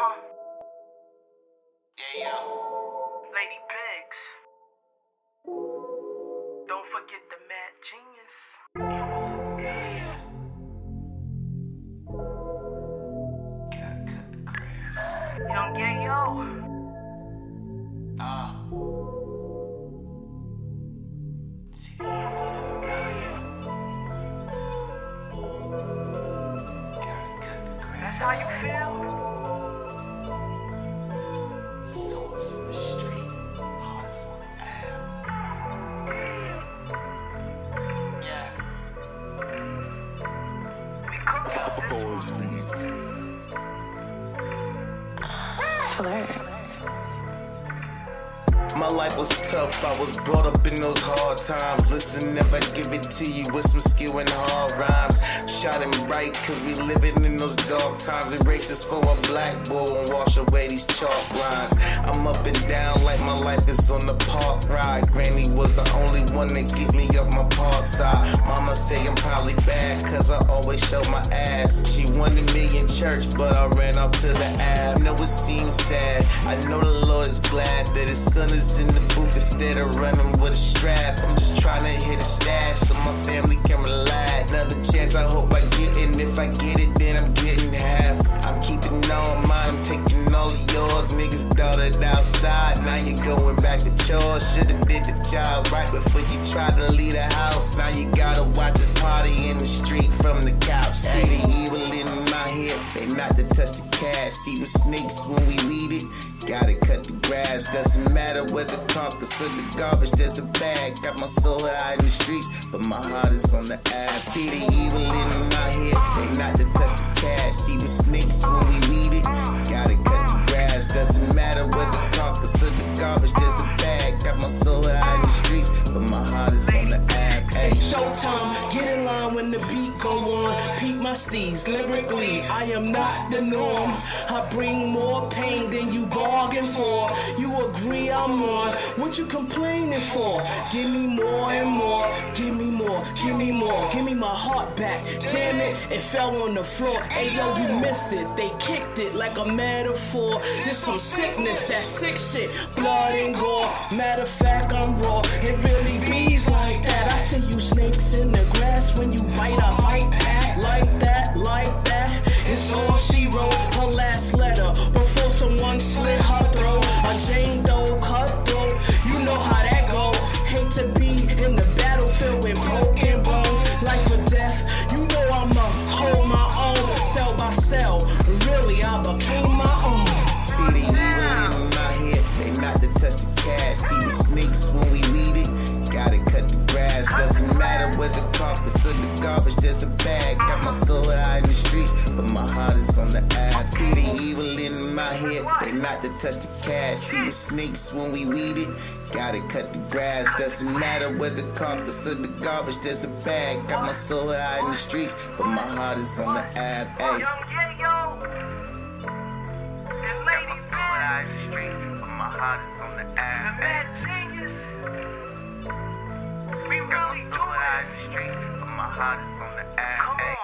huh. Yeah, yo. Lady Biggz. Don't forget the mad genius. Gotta cut the grass. Yung Yae-Yo. Ah. See the Indian Gotta grass. That's how you feel? This. Flirt. My life was tough, I was brought up in those hard times. Listen, if I give it to you with some skill and hard rhymes. Shining bright, cause we living in those dark times. Erases for a black boy and wash away these chalk lines. I'm up and down like my life is on the park ride. Granny was the only one to get me up my park side. Mama say I'm probably bad, cause I always show my ass. She wanted me in church, but I ran off to the app. Know it seems sad. I know the Lord is glad that his son is in the booth instead of running with a strap. I'm just trying to hit a stash so my family can relax. Another chance I hope I get, and if I get it, then I'm getting half. I'm keeping all mine, I'm taking all of yours. Niggas dotted outside, now you're going back to chores. Should've did the job right before you tried to leave the house. Now you gotta watch us party in the street from the couch. See the evil in my head, they not to touch the cash. See the snakes when we weed it. Gotta cut the grass, doesn't matter whether carcass or the garbage, there's a bag. Got my soul out in the streets, but my heart is on the app. See the evil in my head, they not Peep my steez, lyrically, I am not the norm. I bring more pain than you bargain for. You agree I'm on, what you complaining for? Give me more and more, give me more, give me more, give me my heart back. Damn it, it fell on the floor. Hey yo, you missed it, they kicked it like a metaphor. This some sickness, that sick shit, blood and gore. Matter of fact, I'm raw, it really bees like that. I see you snakes in the grass when you garbage, there's a bag. Got my soul out in the streets, but my heart is on the app. See the evil in my head, they not to touch the cash. See the snakes when we weed it. Gotta cut the grass, doesn't matter whether carcass or the garbage, there's a bag. Got my soul out in the streets, but my heart is on the app. Ay. Young hottest on the app.